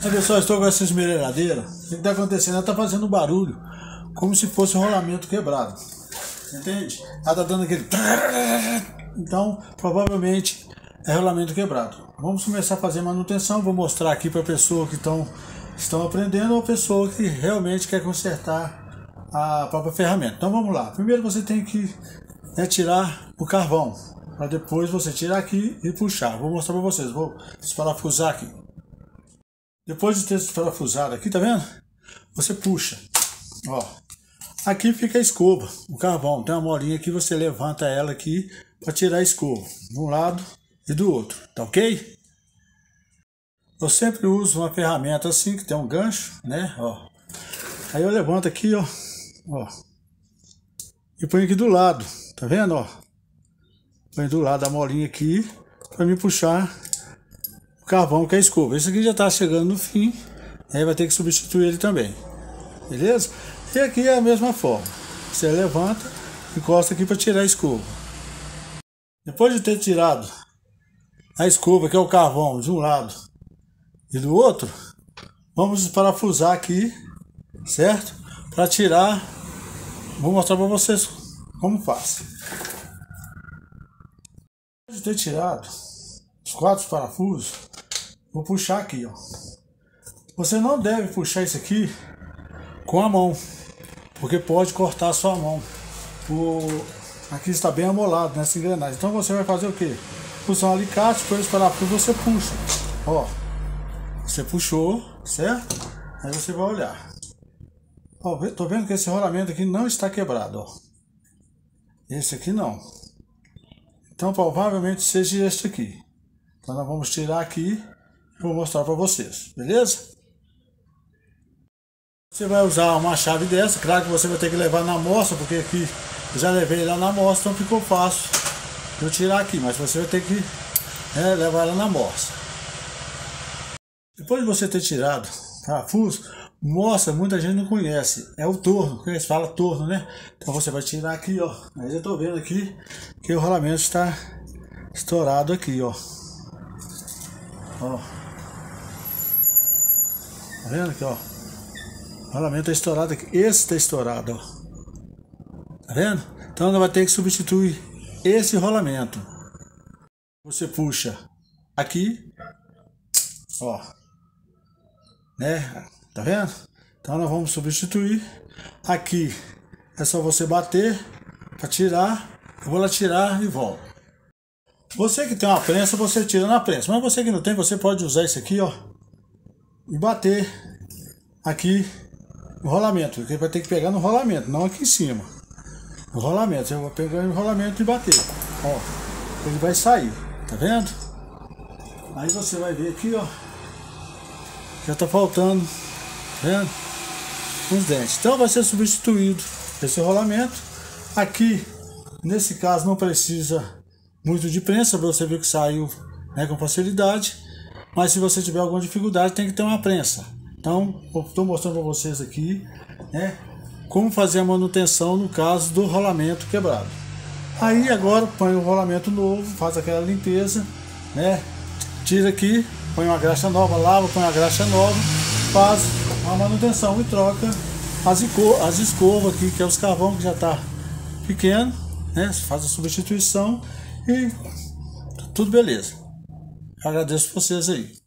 Aí pessoal, estou com essa esmerilhadeira. O que está acontecendo? Ela está fazendo barulho, como se fosse um rolamento quebrado. Entende? Ela está dando aquele. Então, provavelmente é rolamento quebrado. Vamos começar a fazer manutenção. Vou mostrar aqui para pessoa que estão, estão aprendendo ou pessoa que realmente quer consertar a própria ferramenta. Então vamos lá. Primeiro você tem que né, tirar o carvão. Para depois você tirar aqui e puxar. Vou mostrar para vocês. Vou desparafusar aqui. Depois de ter desparafusado aqui, tá vendo? Você puxa. Ó. Aqui fica a escova, o carvão. Tem uma molinha aqui, você levanta ela aqui para tirar a escova. De um lado e do outro, tá ok? Eu sempre uso uma ferramenta assim, que tem um gancho, né? Ó. Aí eu levanto aqui, ó. Ó. E ponho aqui do lado, tá vendo, ó? Põe do lado a molinha aqui para me puxar carvão que é a escova. Esse aqui já está chegando no fim, aí vai ter que substituir ele também. Beleza? E aqui é a mesma forma. Você levanta, encosta aqui para tirar a escova. Depois de ter tirado a escova, que é o carvão, de um lado e do outro, vamos parafusar aqui, certo? Para tirar, vou mostrar para vocês como faz. Depois de ter tirado os quatro parafusos, Vou puxar aqui, ó. Você não deve puxar isso aqui com a mão, porque pode cortar a sua mão. O... Aqui está bem amolado nessa engrenagem. Então você vai fazer o que? Puxar um alicate, depois parafuso você puxa. Ó, você puxou, certo? Aí você vai olhar. Ó, tô vendo que esse rolamento aqui não está quebrado, ó. Esse aqui não. Então provavelmente seja este aqui. Então nós vamos tirar aqui vou mostrar para vocês, beleza? Você vai usar uma chave dessa, claro que você vai ter que levar na amostra, porque aqui eu já levei lá na amostra, então ficou fácil eu tirar aqui, mas você vai ter que né, levar ela na amostra. Depois de você ter tirado parafuso, mostra, muita gente não conhece, é o torno, que eles falam torno, né? Então você vai tirar aqui, ó, mas eu tô vendo aqui que o rolamento está estourado aqui, ó. Ó. Tá vendo aqui, ó? O rolamento tá estourado aqui. Esse tá estourado, ó. Tá vendo? Então ela vai ter que substituir esse rolamento. Você puxa aqui, ó. Né? Tá vendo? Então nós vamos substituir. Aqui é só você bater para tirar. Eu vou lá tirar e volto. Você que tem uma prensa, você tira na prensa. Mas você que não tem, você pode usar isso aqui, ó e bater aqui no rolamento, porque vai ter que pegar no rolamento, não aqui em cima. No rolamento, eu vou pegar no rolamento e bater. Ó, ele vai sair, tá vendo? Aí você vai ver aqui, ó. Já tá faltando, tá vendo? Uns dentes. Então vai ser substituído esse rolamento. Aqui, nesse caso, não precisa muito de prensa, você ver que saiu né, com facilidade. Mas se você tiver alguma dificuldade, tem que ter uma prensa. Então, estou mostrando para vocês aqui, né, como fazer a manutenção no caso do rolamento quebrado. Aí agora põe o rolamento novo, faz aquela limpeza, né, tira aqui, põe uma graxa nova, lava, põe uma graxa nova, faz a manutenção e troca as, as escovas aqui, que é os carvão que já está pequeno, né, faz a substituição e tudo beleza. Agradeço vocês aí.